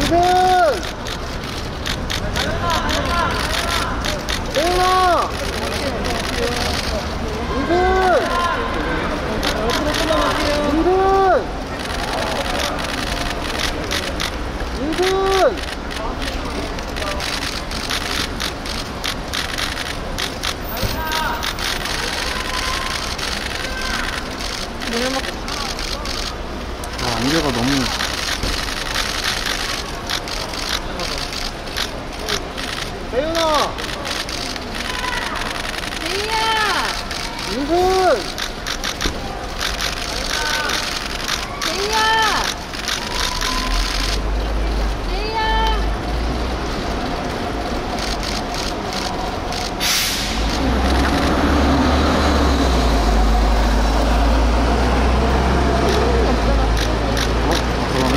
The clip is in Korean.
이승! 세훈아! 이승! 이승! 이승! 아, 안개가 너무 세훈아! 제이야! 이승! 제이야! 제이야! 어? 그러네?